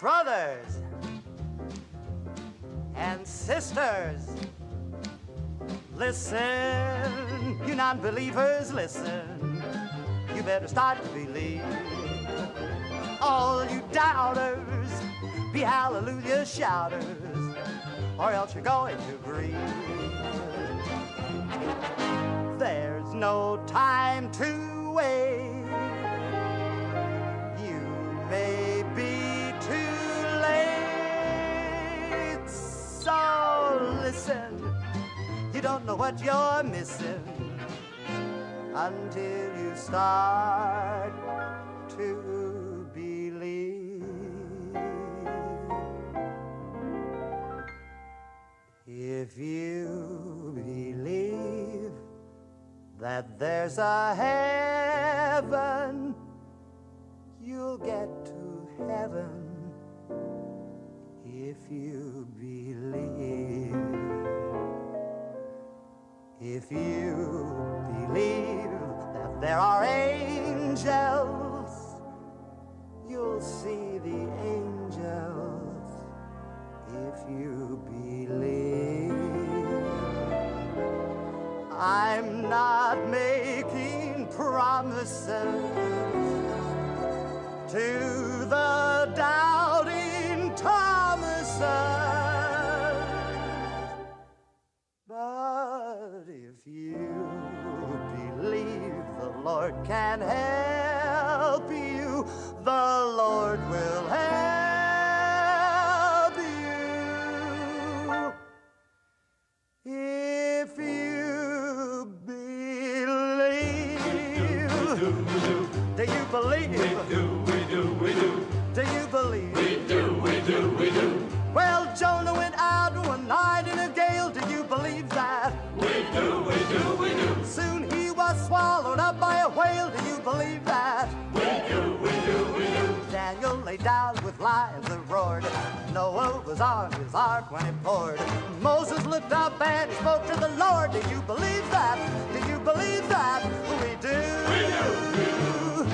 brothers and sisters. Listen, you non believers, listen. You better start to believe. All you doubters, be hallelujah shouters, or else you're going to grieve. There's no time to wait. You may don't know what you're missing until you start to believe. If you believe that there's a heaven, you'll get to heaven. If you believe, there are angels, you'll see the angels. If you believe. I'm not making promises to the doubting Lord can help you, the Lord will help you. If you believe, do you believe? We do, we do, we do. Do you believe? Do. Daniel lay down with lions that roared. Noah was on his ark when it poured. Moses looked up and he spoke to the Lord. Do you believe that? Do you believe that? We do. We do.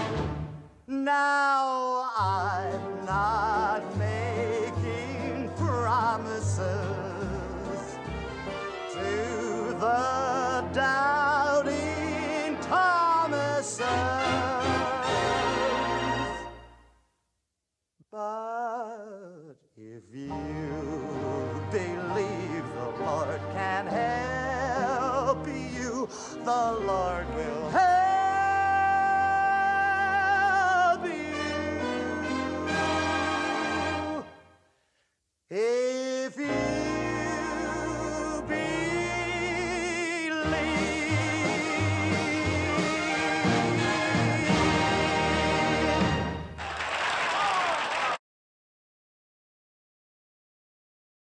Now I'm not making promises to the doubting Thomases. You. Believe the Lord can help you, the Lord will